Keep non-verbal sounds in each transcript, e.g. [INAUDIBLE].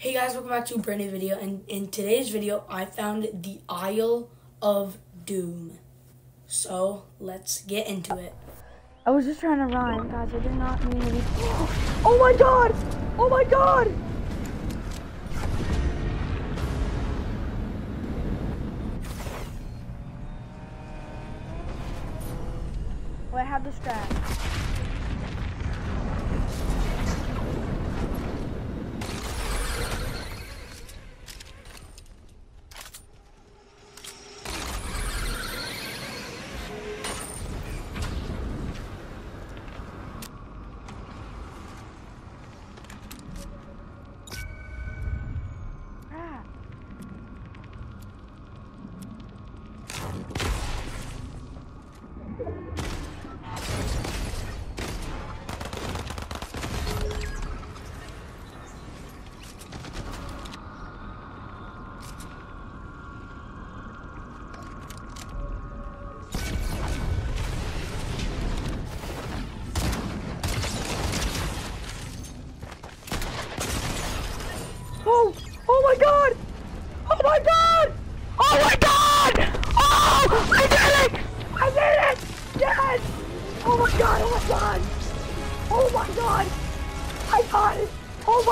Hey guys, welcome back to a brand new video. And in today's video, I found the Isle of Doom. So let's get into it. I was just trying to rhyme, guys. I did not mean to be. [GASPS] Oh my god! Oh my god! Oh, I have the strap.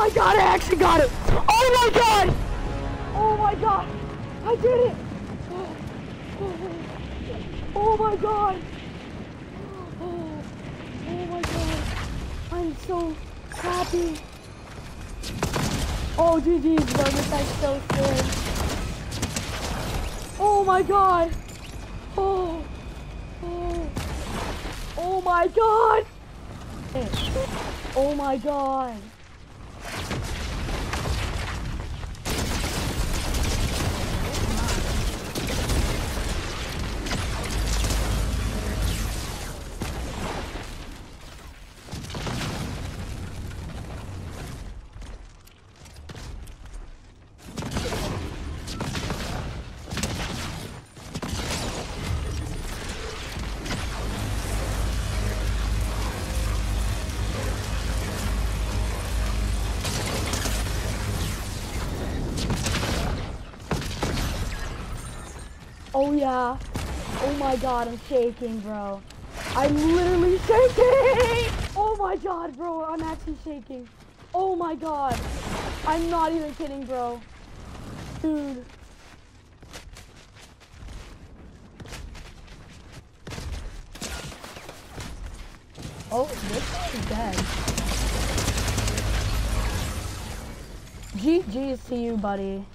My god! I actually got it! Oh my god! Oh my god! I did it! Oh, my god! Oh, oh my god! I'm so happy! Oh, GG's, bro. This guy's so sick. Oh my god. Oh. Oh. Oh my god. Oh my god. Oh yeah. Oh my god, I'm shaking, bro. I'm literally shaking! Oh my god, bro, I'm actually shaking. Oh my god. I'm not even kidding, bro. Dude. Oh, this guy is dead. GG's to you, buddy.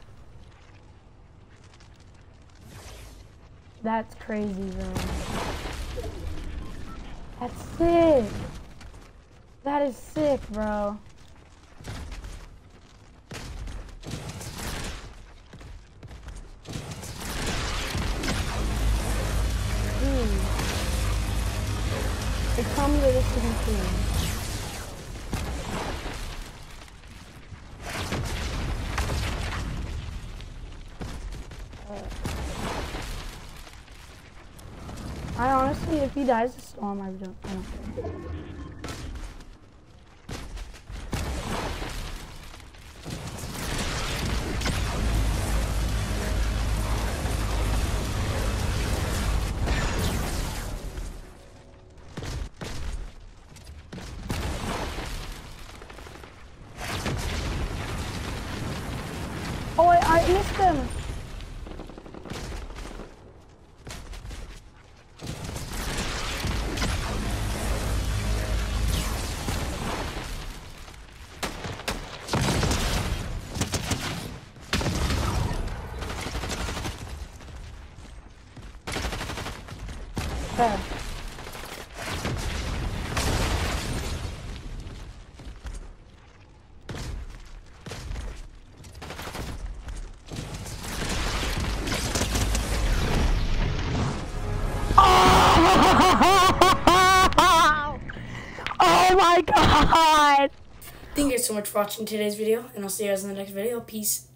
That's crazy, bro. That's sick. That is sick, bro. Dude. They tell me that this isn't I honestly, if he dies to storm, I don't, I don't care. Oh, I, I missed him. Okay. [LAUGHS] Oh my god! Thank you guys so much for watching today's video, and I'll see you guys in the next video. Peace.